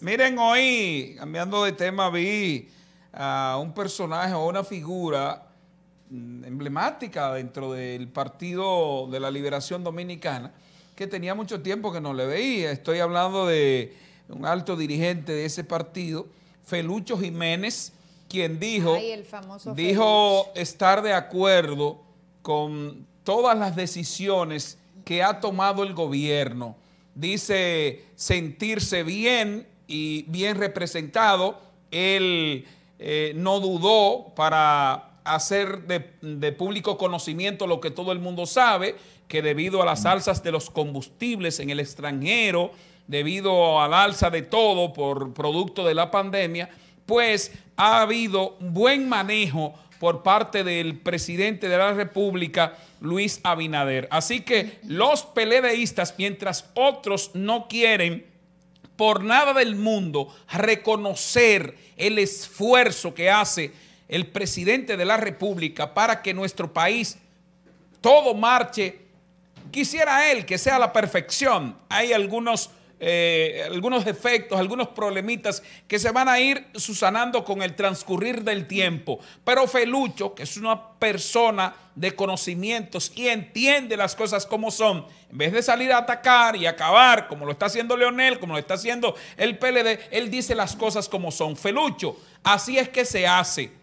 Miren, hoy, cambiando de tema, vi a un personaje o una figura mm, emblemática dentro del Partido de la Liberación Dominicana que tenía mucho tiempo que no le veía. Estoy hablando de un alto dirigente de ese partido, Felucho Jiménez, quien dijo, dijo estar de acuerdo con todas las decisiones que ha tomado el gobierno. Dice sentirse bien y bien representado. Él eh, no dudó para hacer de, público conocimiento lo que todo el mundo sabe, que debido a las alzas de los combustibles en el extranjero, debido al alza de todo por producto de la pandemia, pues ha habido buen manejo por parte del presidente de la República, Luis Abinader. Así que los peledeístas, mientras otros no quieren por nada del mundo reconocer el esfuerzo que hace el presidente de la República para que nuestro país todo marche, quisiera él que sea la perfección. Hay algunos eh, algunos efectos, algunos problemitas que se van a ir susanando con el transcurrir del tiempo. Pero Felucho, que es una persona de conocimientos y entiende las cosas como son, en vez de salir a atacar y acabar, como lo está haciendo Leonel, como lo está haciendo el PLD, él dice las cosas como son. Felucho, así es que se hace.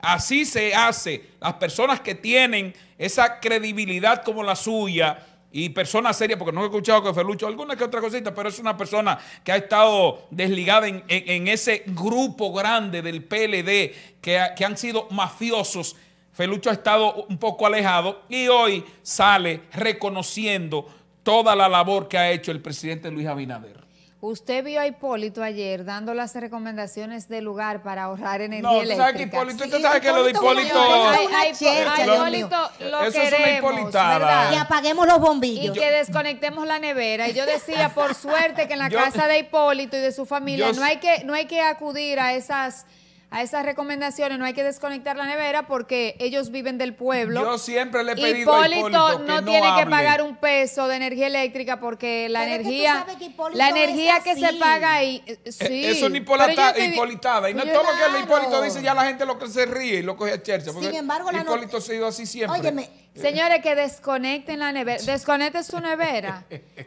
Así se hace. Las personas que tienen esa credibilidad como la suya, y persona seria, porque no he escuchado que Felucho, alguna que otra cosita, pero es una persona que ha estado desligada en, ese grupo grande del PLD que, que han sido mafiosos. Felucho ha estado un poco alejado y hoy sale reconociendo toda la labor que ha hecho el presidente Luis Abinader. Usted vio a Hipólito ayer dando las recomendaciones del lugar para ahorrar energía no, eléctrica. No, Hipólito, usted sabe que lo de Hipólito... A Hipólito lo eso queremos, ¿verdad? Y apaguemos los bombillos. Y que desconectemos la nevera. Y yo decía, por suerte, que en la casa de Hipólito y de su familia no, hay que, no hay que acudir a esas a esas recomendaciones no hay que desconectar la nevera porque ellos viven del pueblo. Yo siempre le he pedido a Hipólito no tiene que pagar un peso de energía eléctrica porque la energía la energía que se paga ahí eh, eh, sí, eso es hipolitada y no todo lo que el Hipólito dice ya la gente lo que se ríe y lo coge a chercha Sin embargo, Hipólito se ha ido así siempre. Óyeme, Señores, que desconecten la nevera. Desconecten su nevera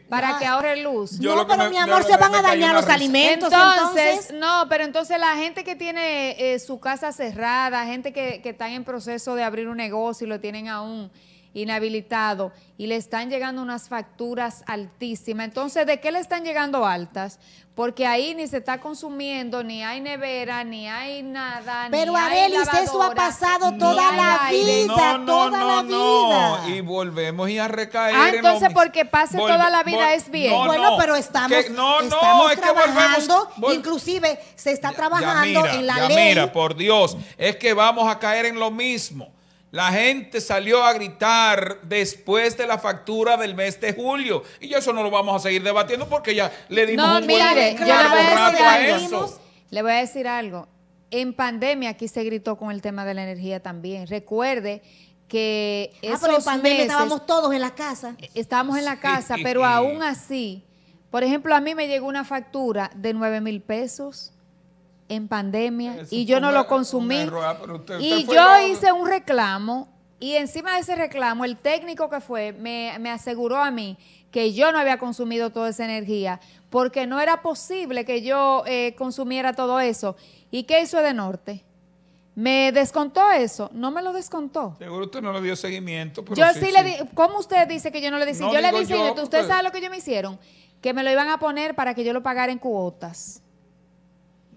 para que ahorre luz. no, pero mi amor, se van a dañar los alimentos. Entonces, no, pero entonces la gente que tiene eh, su casa cerrada, gente que, que está en proceso de abrir un negocio y lo tienen aún inhabilitado y le están llegando unas facturas altísimas. Entonces, ¿de qué le están llegando altas? Porque ahí ni se está consumiendo, ni hay nevera, ni hay nada, Pero ni Arelis, eso ha pasado toda la vida, toda la vida. Y volvemos y a recaer Ah, entonces porque pase toda la vida es bien. bueno, pero estamos, estamos trabajando, inclusive se está trabajando en la ley. Mira, por Dios, es que vamos a caer en lo mismo. La gente salió a gritar después de la factura del mes de julio. Y eso no lo vamos a seguir debatiendo porque ya le dimos un buen a, eso. Le voy a decir algo. En pandemia aquí se gritó con el tema de la energía también. Recuerde que ah, pero en pandemia estábamos todos en la casa. Estábamos en la casa, pero aún así, por ejemplo, a mí me llegó una factura de 9 mil pesos en pandemia y yo no lo consumí. Ah, y yo hice un reclamo y encima de ese reclamo el técnico que fue me, aseguró a mí que yo no había consumido toda esa energía porque no era posible que yo eh, consumiera todo eso. ¿Y qué hizo de norte? ¿Me descontó eso? No me lo descontó. Seguro usted no le dio seguimiento. yo sí, le di, ¿cómo usted dice que yo no le di? yo le di seguimiento. ¿Usted sabe lo que ellos me hicieron? Que me lo iban a poner para que yo lo pagara en cuotas.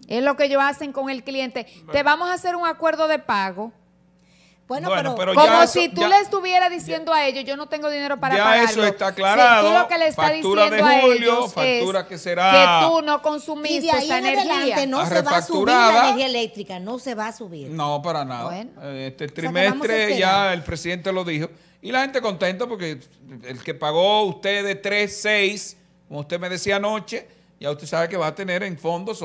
Es lo que ellos hacen con el cliente. Te vamos a hacer un acuerdo de pago. Bueno, pero, como si tú le estuvieras diciendo a ellos, yo no tengo dinero para ya pagarlo. eso está aclarado. tú lo que le estás diciendo de julio, a ellos factura que será que tú no consumiste y de ahí esa en energía. no se va a subir la energía eléctrica, no se va a subir. No, para nada. Este trimestre ya el presidente lo dijo y la gente contenta porque el que pagó usted de 3, 6, como usted me decía anoche, ya usted sabe que va a tener en fondos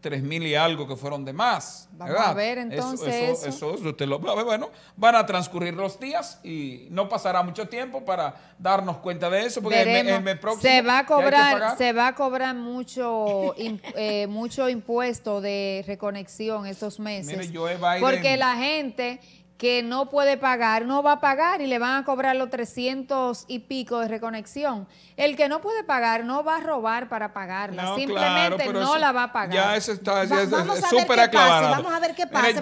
tres mil y algo que fueron de más. Vamos a ver entonces. Eso, eso, usted lo Bueno, van a transcurrir los días y no pasará mucho tiempo para darnos cuenta de eso, porque el, mes próximo se va a cobrar, se va a cobrar mucho, eh, mucho impuesto de reconexión estos meses. porque la gente que no puede pagar, no va a pagar y le van a cobrar los 300 y pico de reconexión. El que no puede pagar no va a robar para pagarla, simplemente no la va a pagar. Ya eso está súper aclarado. Vamos a ver qué pasa.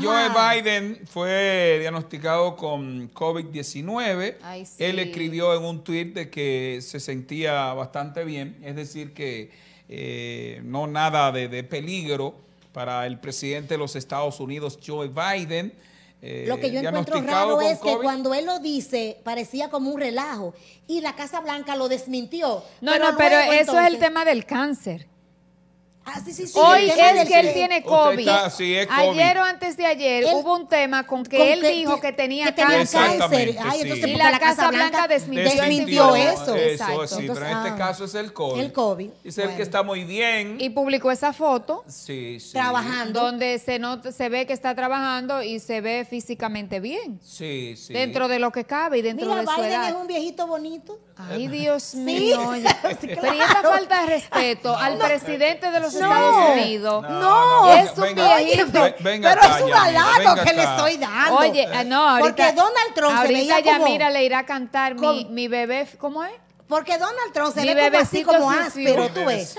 Joe, Biden fue diagnosticado con COVID-19. Él escribió en un tweet de que se sentía bastante bien, es decir, que eh, no nada de, de peligro para el presidente de los Estados Unidos, Joe Biden. Eh, lo que yo encuentro raro es que cuando él lo dice, parecía como un relajo. Y la Casa Blanca lo desmintió. No, no, pero eso es el tema del cáncer. Ah, Hoy es que él tiene COVID. Ayer o antes de ayer hubo un tema con que él dijo que, tenía cáncer. y la, Casa Blanca, desmintió, eso. Eso, sí, pero en este ah, caso es el COVID. El COVID. Es el que está muy bien. Y publicó esa foto. Sí, sí. Trabajando. Donde se, nota, se ve que está trabajando y se ve físicamente bien. Sí, sí. Dentro de lo que cabe y dentro de su Biden es un viejito bonito. Ay, Dios mío. Pero esta falta de respeto al presidente de los Unidos. No, es un viejito. pero es un halago que le estoy dando. Oye, ah, no, ahorita. Porque Donald Trump ahorita se veía ya mira le irá a cantar mi, mi bebé, ¿cómo es? Porque Donald Trump se ve como así como áspero, tú ves.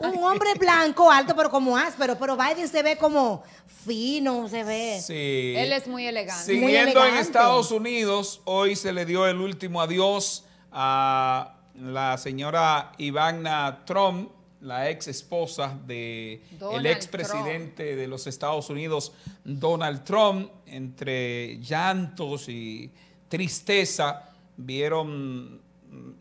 Un hombre blanco, alto, pero como áspero. Pero Biden se ve como fino, se ve. Sí. Él es muy elegante. Siguiendo en Estados Unidos, hoy se le dio el último adiós a la señora Ivana Trump, la ex esposa del el ex presidente de los Estados Unidos, Donald Trump, entre llantos y tristeza, vieron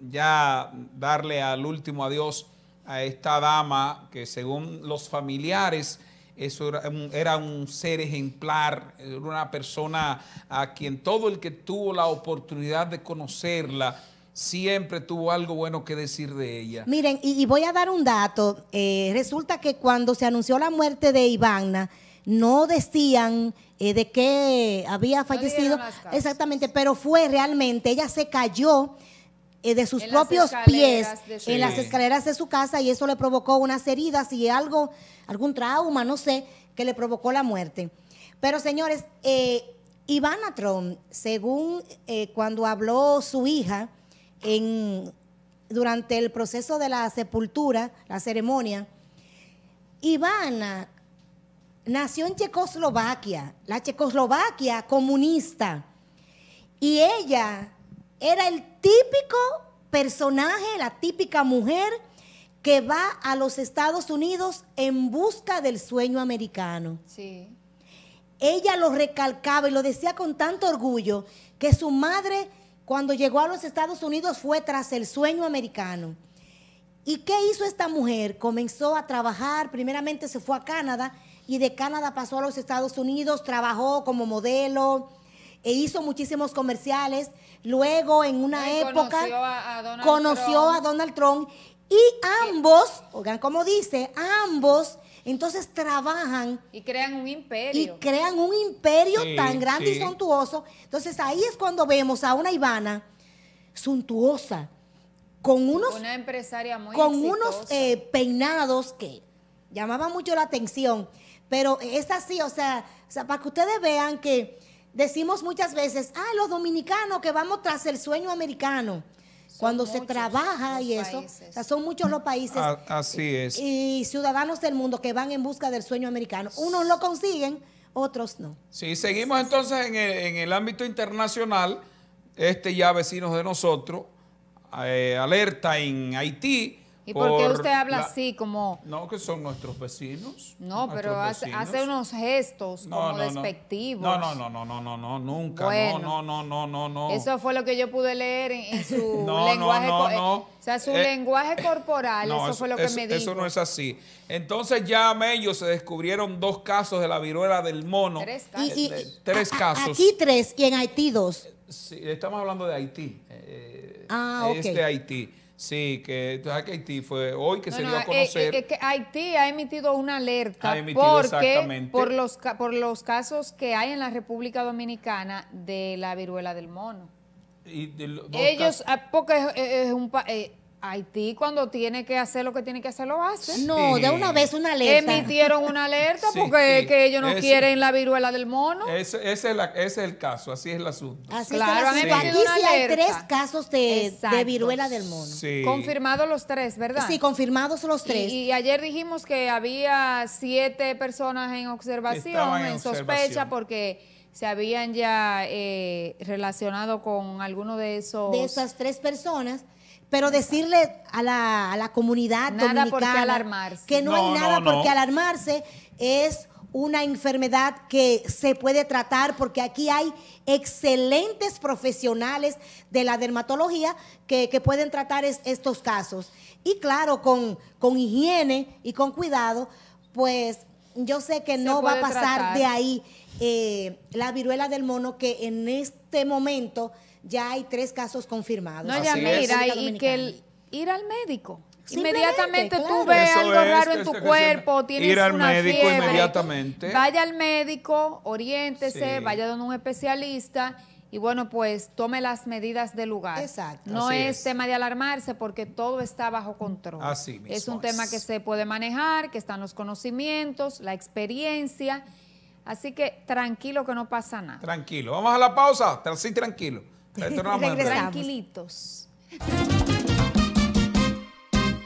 ya darle al último adiós a esta dama que según los familiares eso era un, era un, ser ejemplar, era una persona a quien todo el que tuvo la oportunidad de conocerla siempre tuvo algo bueno que decir de ella. Miren, y, voy a dar un dato. Eh, resulta que cuando se anunció la muerte de Ivana, no decían eh, de qué había fallecido. exactamente, pero fue realmente, ella se cayó eh, de sus propios pies en las escaleras de su casa y eso le provocó unas heridas y algo, algún trauma, no sé, que le provocó la muerte. Pero señores, Ivana Trump, según cuando habló su hija, durante el proceso de la sepultura, la ceremonia, Ivana nació en Checoslovaquia, la Checoslovaquia comunista, y ella era el típico personaje, la típica mujer que va a los Estados Unidos en busca del sueño americano. Sí. Ella lo recalcaba y lo decía con tanto orgullo que su madre cuando llegó a los Estados Unidos fue tras el sueño americano. ¿Y qué hizo esta mujer? Comenzó a trabajar, primeramente se fue a Canadá y de Canadá pasó a los Estados Unidos, trabajó como modelo e hizo muchísimos comerciales. Luego, en una época, conoció, a Donald, Trump. y ambos, oigan cómo dice, ambos entonces trabajan. Y crean un imperio. Y crean un imperio tan grande y suntuoso. Entonces ahí es cuando vemos a una Ivana suntuosa, con unos... Una empresaria muy Con unos eh, peinados que llamaban mucho la atención. Pero es así, o sea, o sea, para que ustedes vean que decimos muchas veces, ah, los dominicanos que vamos tras el sueño americano cuando se trabaja y eso, son muchos los países ah, así es. y ciudadanos del mundo que van en busca del sueño americano. Unos lo consiguen, otros no. Sí, seguimos entonces en el, en el ámbito internacional, este ya vecinos de nosotros, eh, alerta en Haití ¿Y por, qué usted habla así como...? No, que son nuestros vecinos. No, pero hace, unos gestos como despectivos. No, no, no, no, no, no, no, nunca. no, no, no, no, no, no. Eso fue lo que yo pude leer en, su lenguaje. No, no, O sea, su eh, lenguaje corporal, eso, fue lo que me dijo. Eso no es así. Entonces ya a ellos se descubrieron dos casos de la viruela del mono. Tres casos. tres casos. Aquí tres y en Haití dos. Sí, estamos hablando de Haití. Eh, ah, ok. Es de Haití. Sí, que, que Haití fue hoy que se dio a eh, conocer. Eh, que Haití ha emitido una alerta porque por los, por los casos que hay en la República Dominicana de la viruela del mono. Y Ellos, ah, porque es, un eh, Haití cuando tiene que hacer lo que tiene que hacer lo hace. No, de una vez una alerta. Emitieron una alerta porque que ellos no quieren la viruela del mono. Ese, es es el caso, así es el asunto. Así claro, es Aquí sí hay tres casos de, viruela del mono. Confirmados los tres, ¿verdad? Sí, confirmados los tres. Y, ayer dijimos que había siete personas en observación, en, sospecha, porque se habían ya eh, relacionado con alguno de esos... De esas tres personas pero decirle a la, a la comunidad nada por qué alarmarse. que no, hay nada por qué alarmarse, es una enfermedad que se puede tratar porque aquí hay excelentes profesionales de la dermatología que, pueden tratar estos casos. Y claro, con, con, higiene y con cuidado, pues yo sé que no va a pasar de ahí eh, la viruela del mono que en este momento ya hay tres casos confirmados. No, ya mira, y que el, ir al médico. Inmediatamente tú ves algo raro en tu cuerpo, tienes ir al médico fiebre, inmediatamente. Vaya al médico, oriéntese, vaya donde un especialista y bueno, pues tome las medidas del lugar. Exacto. No es, tema de alarmarse porque todo está bajo control. Así mismo es un tema que se puede manejar, que están los conocimientos, la experiencia. Así que tranquilo que no pasa nada. Tranquilo. Vamos a la pausa. Sí, tranquilo. Tranquilitos.